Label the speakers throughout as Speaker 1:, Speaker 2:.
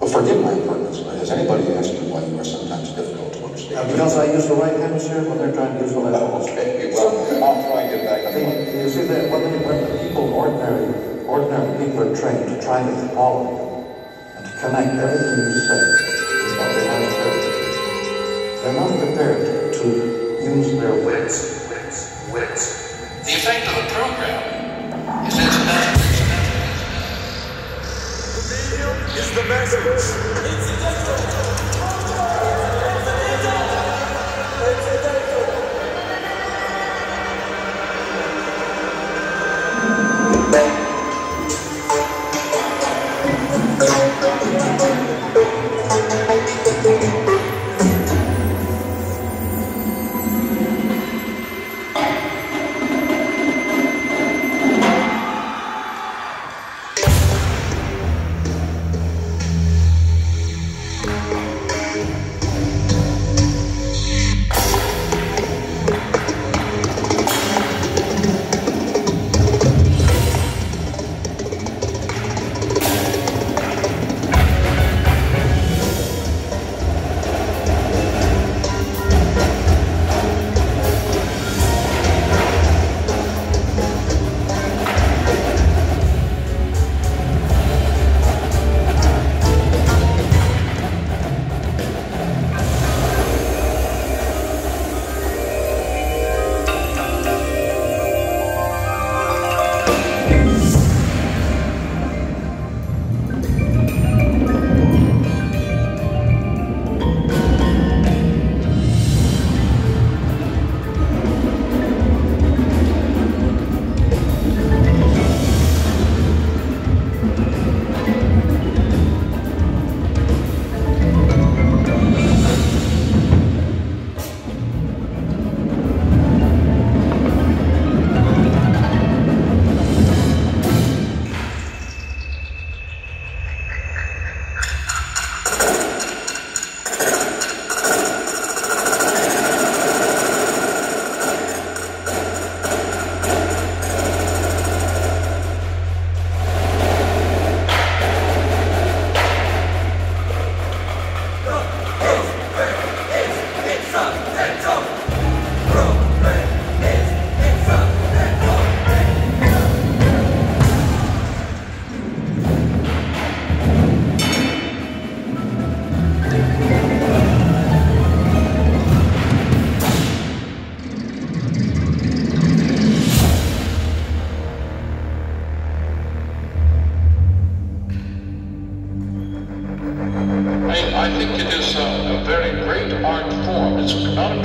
Speaker 1: Well, forgive my impertinence, but has anybody asked you why you are sometimes difficult to understand?
Speaker 2: Uh, because I use the right hemisphere when they're trying to use the left hemisphere.
Speaker 1: Okay, well, I'll try and get back on
Speaker 2: See,
Speaker 1: the
Speaker 2: you see that when, the- when the people, ordinary, ordinary people are trained to try to follow and to connect everything you say with what they have heard, they're not prepared to use their wits, wits, wits.
Speaker 3: The effect of the program is incidental.
Speaker 4: Is the message.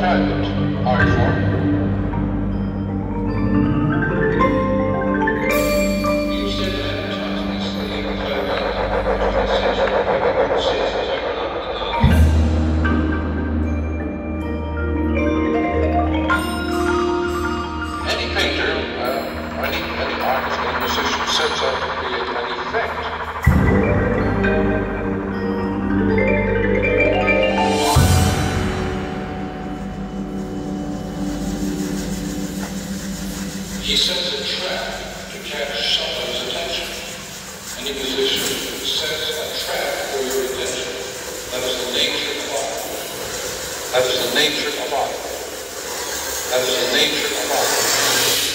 Speaker 3: Private art form. He sets a trap to catch someone's attention. Any musician sets a trap for your attention. That is the nature of art. That is the nature of art. That is the nature of art.